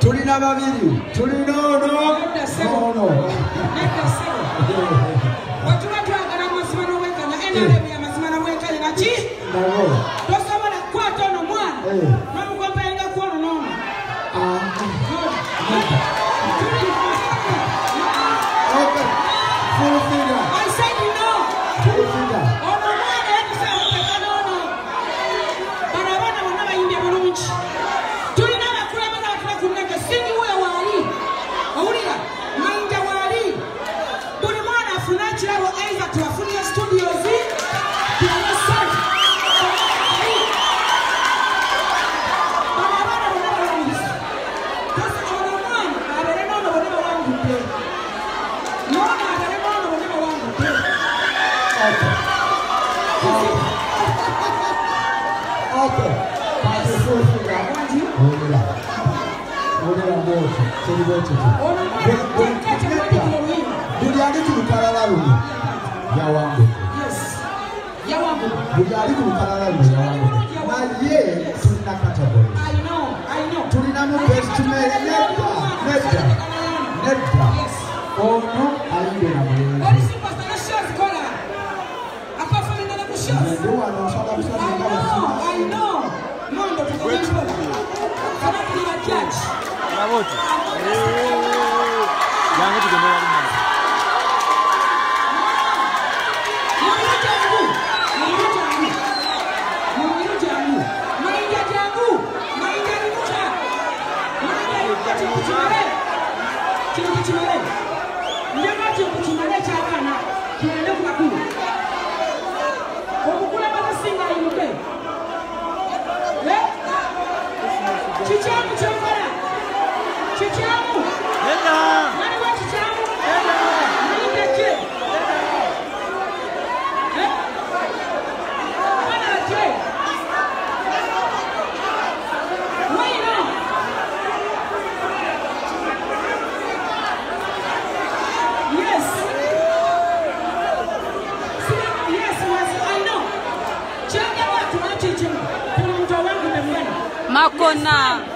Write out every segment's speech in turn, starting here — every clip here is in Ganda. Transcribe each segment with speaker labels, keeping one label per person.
Speaker 1: tulina babiri tulina ono ono
Speaker 2: wetuba twagala amazima n'obwenkanya nrm amazima n'obwenkanya
Speaker 1: nabo
Speaker 2: tosobola kukwata ono mwana.
Speaker 1: Eh.
Speaker 2: n'omukompayenga ku ono n'ono
Speaker 1: Seyibo Tutu.
Speaker 2: Budi Adekunu Karara
Speaker 1: Romi. Yawa
Speaker 2: Ambo. Budi Adekunu Karara Romi Yawa Ambo. Na ye tulina
Speaker 1: category.
Speaker 2: Tulina
Speaker 1: mu best tume nedda nedda. Ono ayinge na
Speaker 2: mwe. 거 지. 오. 양해도 넘어가는
Speaker 3: makona
Speaker 2: Buli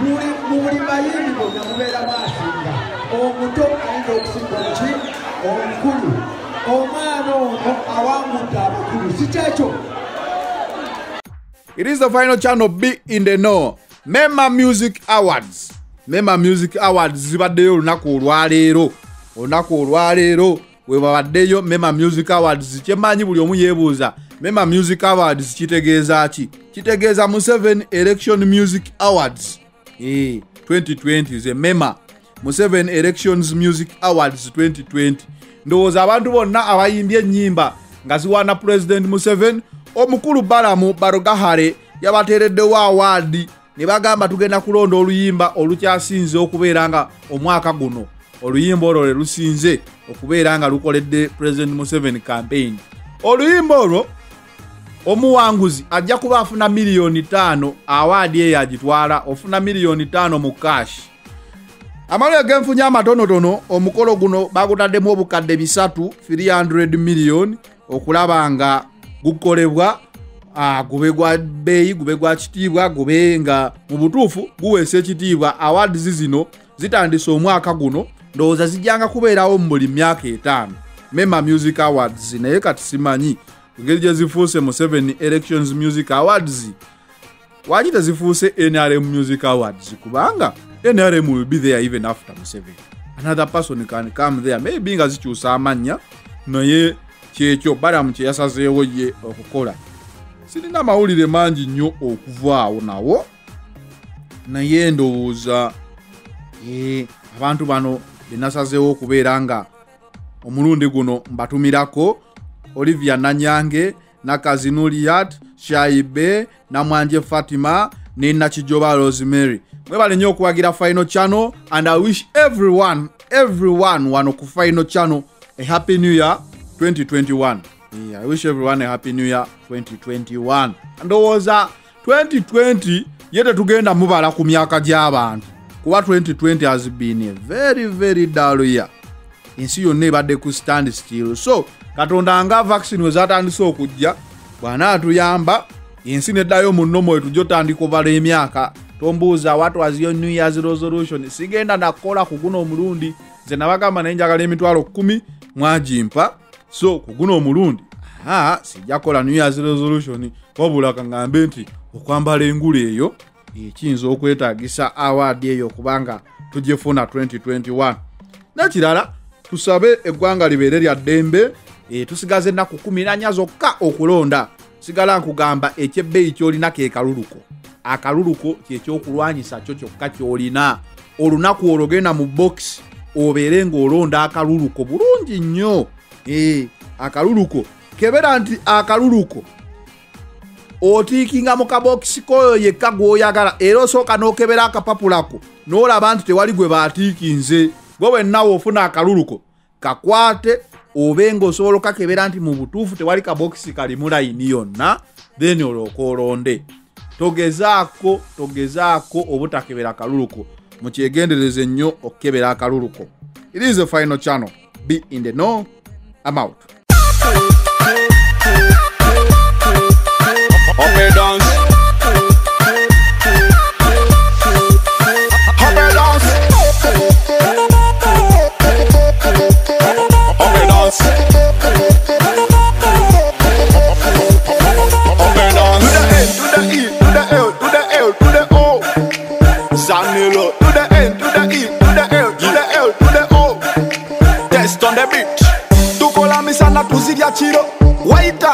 Speaker 1: Mu buli mayindi bonna mubeeramu asinga. Omuto ayinza okusinga ki? Omukulu. Omwana ono awangudde abakulu. Si kyekyo?
Speaker 4: It is the final channel B in the know. Mema Music Awards. Mema Music Awards zibaddeyo olunaku olwaleero. Olunaku olwaleero we babaddeyo Mema Music Awards. Kyemmanyi buli omu yeebuuza. Mema Music Awards kitegeeza ki? Kitegeeza Museveni Election Music Awards. Eh, 2020 ze Mema. Museveni Elections Music Awards 2020. Ndowooza abantu bonna abayimbye ennyimba nga ziwaana President Museveni omukulu balamu barogahare yabateereddewo awaadi ne bagamba tugenda kulonda oluyimba olukyasinze okubeera nga omwaka guno oluyimba olwo lwe lusinze okubeera nga lukoledde president museveni campaign oluyimba olwo omuwanguzi ajja kuba afuna miliyoni ttaano awaadi eyo agitwala ofuna miliyoni ttaano mu kashi amaliro g'enfunya amatonotono omukolo guno bagutaddemu obukadde bisatu 300 miliyoni okulaba nga gukolebwa gube gwa bbeeyi gube gwa kitiibwa gube nga mu butuufu guweesa ekitiibwa. Awards zino zitandise omwaka guno ndowooza zijjanga kubeerawo mu buli myaka etaano. Mema music awards naye kati simanyi engeri gye zifuuse mu 7 elections music awards. Waki tezifuuse nrm music awards? Kubanga nrm will be there even after museveni another person can come there maybe nga zikyusa amannya naye kyekyo balamu kyeyasazeewo ye okukola. Sirina mawulire mangi nnyo okuvaawo nawo naye ndowooza eh, abantu bano benasazeewo okubeera nga omulundi guno mbatumirako olivia nanyange nakazinuliyat shaibe namwanje fatima ne nakijoba rosemary. Mwebale nnyo okuwagira final channel and i wish everyone everyone wano ku final channel a happy new year 2021 yeah, i wish everyone a happy new year 2021 ndowooza 2020 ye tetugenda mubala ku myaka gy'abantu. Kuba 2020 has been a very very dull year. Ensi yonna ebadde ku stand still. So katonda nga vaccine we zatandise okujja bw'anaatuyamba ensi neddayo mu nnomo wetujja otandika obala emyaka. Tombuuza what was your new years resolution? Sigenda nakukola ku guno omulundi. Nze nabagamba naye njagala emitwalo kumi mwagimpa. So ku guno omulundi aa sijja kukola new years resolution. Wabula kaŋŋambe nti okwambala engulu eyo ekiyinza okwetaagisa awaadi eyo kubanga tugifuna 2021 nekirala tusabe eggwanga libeere lya ddembe e, tusigaze ennaku 14 zokka okulonda. Sigala nkugamba ekyebbeeyi kyolina ke kaluluko. Akaluluko kyekyokulwanyisa kyo kyokka kyolina. Olunaku olwo genda mu bokisi obeere ng'olonda akaluluko bulungi nnyo. E, akaluluko kebera nti akaluluko otiikinga mu kabokisi koyo yekka gw'oyagala era osooka n'okebera akapapulako n'olaba nti tewali gwe baatiikinze. Gwe wennawe ofuna akaluluko kakwate obe ng'osobola okakebera nti mu butuufu tewali kabokisi kalimu layini yonna then olwoka olonde. Togezaako togezaako obutakebera akaluluko mukyegendereze nnyo okukebera akaluluko. It is a final channel. Be in the know. I'm
Speaker 5: chiro. Waita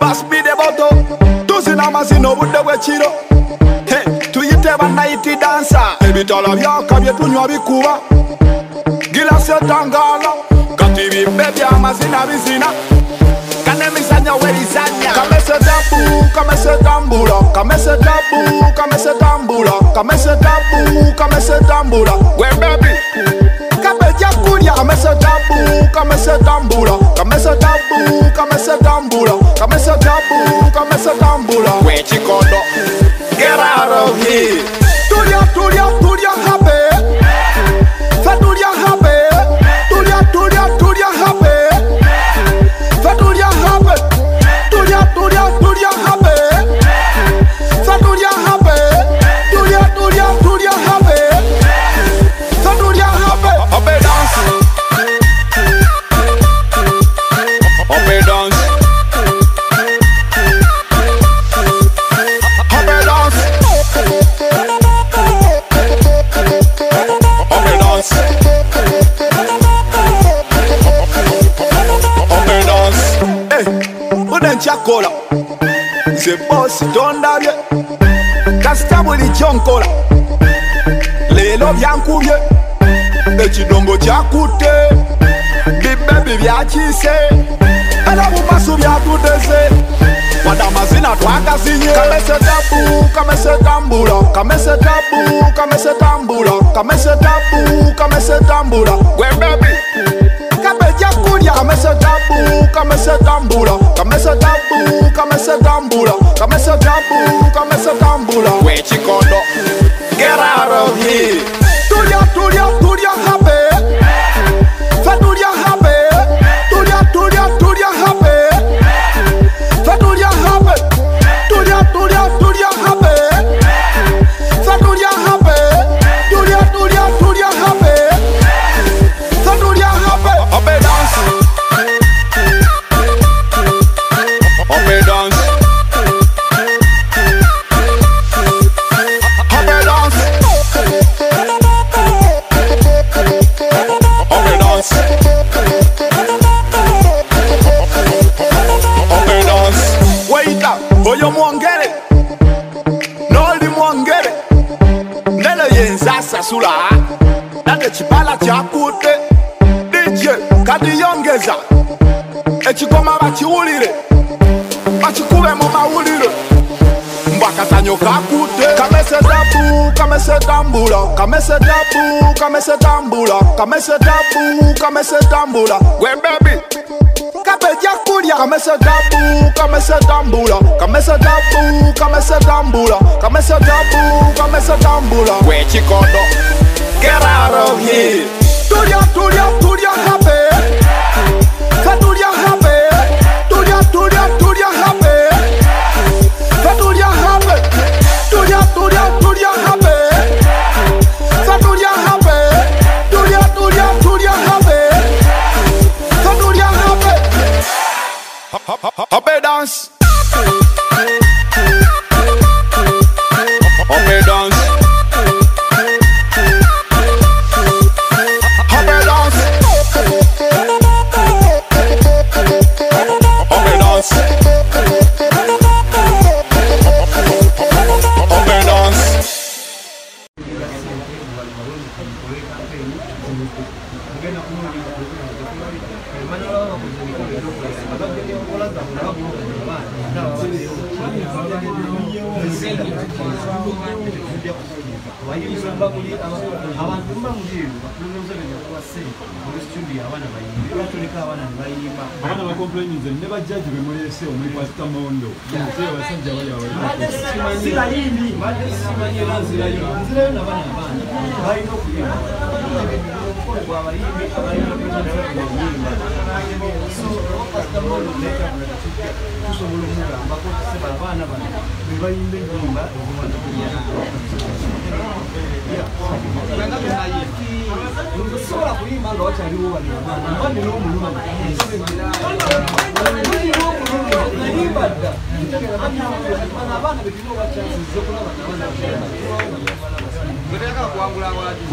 Speaker 5: pass me the bottle. Tuzina mazino budde bwe kiro tuyite bannaiti dansa ebitala byaka bye tunywa bikuba. Girasi etangaala kati bimbe byamazina bizina. Kanemisanya werizanya kamese tabu kamese tambula. Kamese tabu kamese tambula. Kamese tabu kamese tambula. Gwe bebi kulya kamese tabu kamese tambula kamese tabu kamese tambula kamese tabu kamese tambula. Wekikondo get out of here nze bosi tondabye kasita buli kyonkola leero byankubye ekidongo kyakutte bibebi byakiise era mumaso byatuteze wada amazina twagazinye kamese tabu kamese tambula. Kamese tabu kamese tambula. Kamese tabu kamese tambula. Gwebebi kabeja kulya kamese tabu kamese tambula. Kamese tabu kamese tambula. Kamese tabu kamese tambula. Wekikondo kasasula nange ekipala kyakutte. Dj kati yongeza. Ekigoma bakiwulire. Bakikube mu mawulire. Mbakasanyo kakutte. Kamese tabu kamese tambula kamese tabu kamese tambula kamese tabu kamese tambula gwembebi gwe bebi kabeja kulya kamese tabu kamese tambula kamese tabu kamese tambula kamese tabu kamese tambula gwe kikodo get out of here. Tulya tulya tulya habe katulya habe tulya tulya tulya
Speaker 6: abaana
Speaker 3: bakomplainze ne bajjaji bemulese omuli pasita mondo ate abasajja bali
Speaker 6: si bayimbi mbadde simanyi era nzirayo nzirayo nabana abaana balina okuyimba omukolo gwabayimbi abayimba so pasitamondo nekabulakitujja tusobola omugambako tuseba abaana bano bebayimba enyimba nga wakyaliwo bano mba nina omuluma nina omuluma nalimbadda bano abaana betulina obakyansize kulaba nabaana njagala kuwangula abaagi